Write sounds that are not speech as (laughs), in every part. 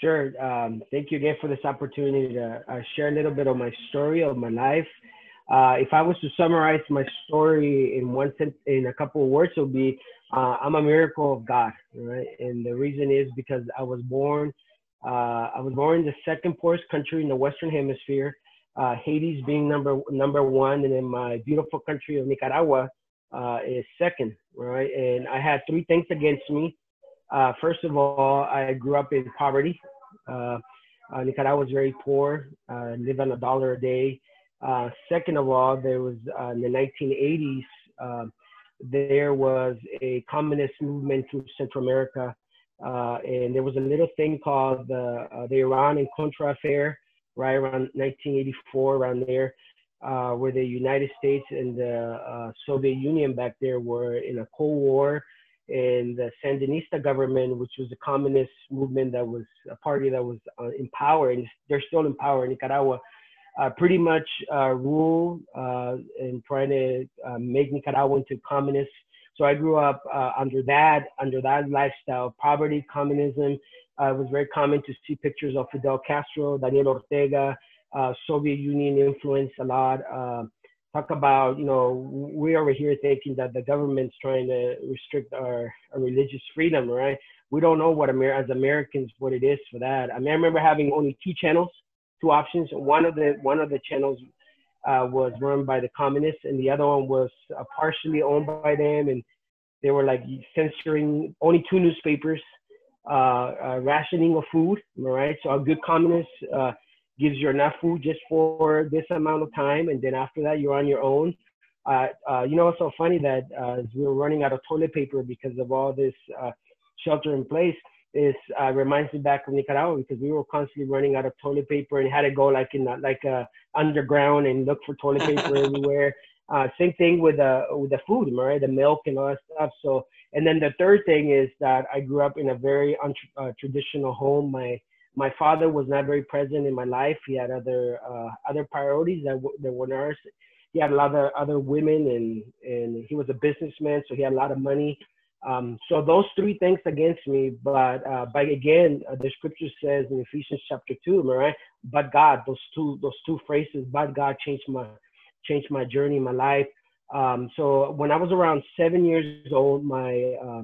Sure. Um, thank you again for this opportunity to uh, share a little bit of my story of my life. Uh, if I was to summarize my story in one sentence, in a couple of words, it would be uh, I'm a miracle of God, right? And the reason is because I was born, uh, I was born in the second poorest country in the Western Hemisphere, uh, Haiti being number number one, and then my beautiful country of Nicaragua uh, is second, right? And I had three things against me. Uh, first of all, I grew up in poverty. Uh, uh, Nicaragua was very poor, uh, live on a dollar a day. Uh, second of all, there was uh, in the 1980s, uh, there was a communist movement through Central America, and there was a little thing called the the Iran and Contra affair, right around 1984, around there, where the United States and the Soviet Union back there were in a Cold War and the Sandinista government, which was a communist movement that was a party that was uh, in power, and they're still in power in Nicaragua, uh, pretty much uh, rule uh, and trying to uh, make Nicaragua into communist. So I grew up uh, under that, under that lifestyle, poverty, communism. it was very common to see pictures of Fidel Castro, Daniel Ortega, Soviet Union influence a lot talk about, you know, we over here thinking that the government's trying to restrict our, our religious freedom, right? We don't know what Amer- as Americans what it is for that. I mean, I remember having only two channels, two options. One of the one of the channels uh, was run by the communists, and the other one was uh, partially owned by them, and they were like censoring only two newspapers, uh, uh rationing of food, right? So a good communist uh, gives you enough food just for this amount of time, and then after that you're on your own. Uh, uh, you know, it's so funny that uh, we were running out of toilet paper because of all this uh, shelter in place. Is uh, reminds me back of Nicaragua because we were constantly running out of toilet paper and had to go like in like uh, underground and look for toilet paper (laughs) everywhere. Uh, same thing with the with the food, right? The milk and all that stuff. So, and then the third thing is that I grew up in a very untraditional home. My my father was not very present in my life. He had other uh, other priorities that, w- that were ours. He had a lot of other women, and and he was a businessman, so he had a lot of money. Um, so those three things against me, but uh, but again, uh, the scripture says in Ephesians chapter two, right? But God, those two those two phrases, but God changed my changed my journey, my life. Um, so when I was around seven years old, my uh,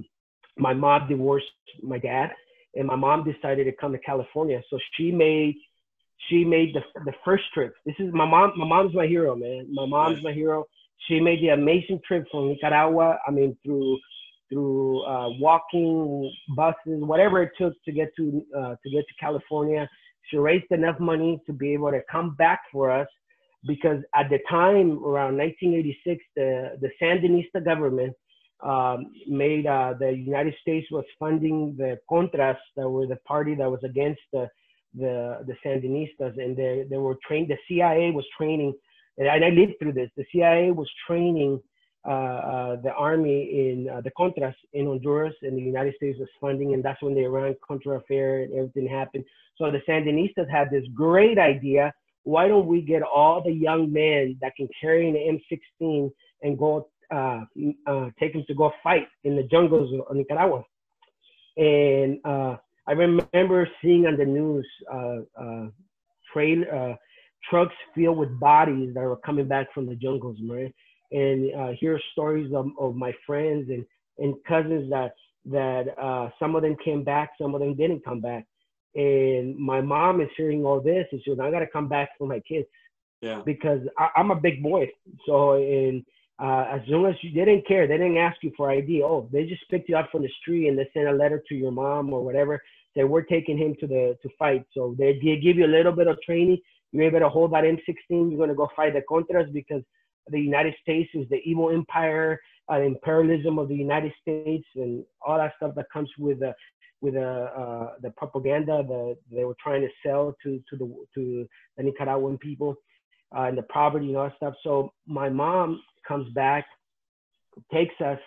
my mom divorced my dad, and my mom decided to come to California. So she made she made the the first trip. This is my mom. My mom's my hero, man. My mom's my hero. She made the amazing trip from Nicaragua. I mean, through through uh, walking, buses, whatever it took to get to uh, to get to California. She raised enough money to be able to come back for us, because at the time, around 1986, the the Sandinista government um, made uh, the United States was funding the Contras that were the party that was against the the, the Sandinistas, and they, they were trained. The CIA was training, and I lived through this. The CIA was training uh, uh, the army in uh, the Contras in Honduras, and the United States was funding, and that's when the Iran Contra affair and everything happened. So the Sandinistas had this great idea. Why don't we get all the young men that can carry an M16 and go uh, uh, take him to go fight in the jungles of Nicaragua. And uh, I remember seeing on the news uh, uh, train, uh, trucks filled with bodies that were coming back from the jungles, right? And uh, hear stories of, of my friends and, and cousins that that uh, some of them came back, some of them didn't come back. And my mom is hearing all this, and she goes, "I got to come back for my kids." Yeah. Because I, I'm a big boy, so and uh, as long as you they didn't care, they didn't ask you for ID. Oh, they just picked you up from the street and they sent a letter to your mom or whatever. Say we're taking him to the to fight. So they, they give you a little bit of training. You're able to hold that M16. You're gonna go fight the Contras because the United States is the evil empire, uh, imperialism of the United States, and all that stuff that comes with the with the uh, the propaganda that they were trying to sell to to the to the Nicaraguan people uh, and the poverty and all that stuff. So my mom comes back, takes us,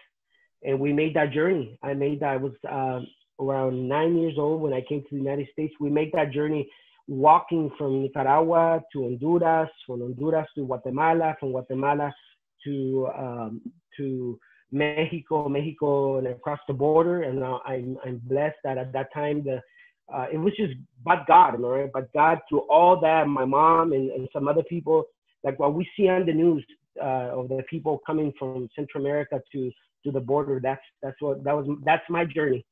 and we made that journey. I made that. I was uh, around nine years old when I came to the United States. We made that journey walking from Nicaragua to Honduras, from Honduras to Guatemala, from Guatemala to um, to Mexico, Mexico, and across the border. And I'm I'm blessed that at that time the uh, it was just but God, right? But God through all that, my mom and, and some other people, like what we see on the news uh, of the people coming from Central America to to the border. That's that's what that was. That's my journey.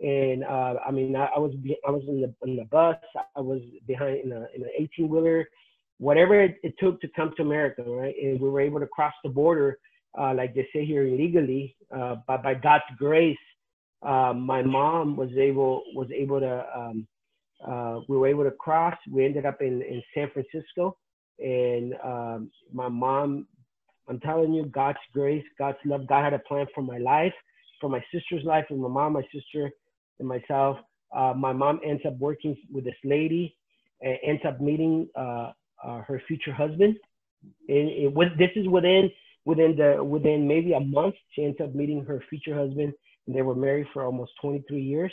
And uh, I mean, I, I was I was in the in the bus. I was behind in a in an 18 wheeler, whatever it, it, took to come to America, right? And we were able to cross the border, uh, like they say here illegally, uh, but by God's grace, uh, my mom was able was able to. Um, uh, we were able to cross. We ended up in in San Francisco, and um, my mom I'm telling you, God's grace, God's love, God had a plan for my life, for my sister's life, and my mom, my sister, and myself. Uh, my mom ends up working with this lady and ends up meeting uh, uh, her future husband. And it was, this is within within the within maybe a month. She ends up meeting her future husband, and they were married for almost 23 years.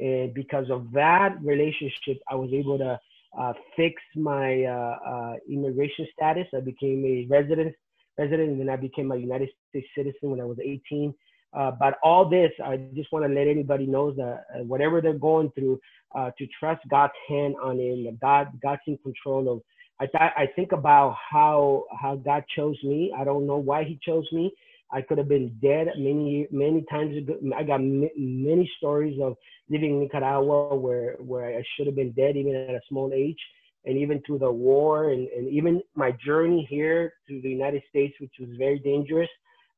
And because of that relationship, I was able to uh, fix my uh, uh, immigration status. I became a resident resident, and then I became a United States citizen when I was 18. Uh, but all this, I just want to let anybody know that uh, whatever they're going through, uh, to trust God's hand on it. God, God's in control of. I th- I think about how how God chose me. I don't know why He chose me. I could have been dead many many times ago. I got m- many stories of living in Nicaragua where where I should have been dead even at a small age and even through the war and, and even my journey here to the United States, which was very dangerous,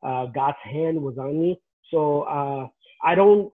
uh, God's hand was on me. So uh, I don't